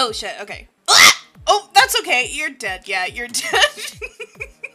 Oh shit. Okay. Oh, that's okay. You're dead. Yeah, you're dead.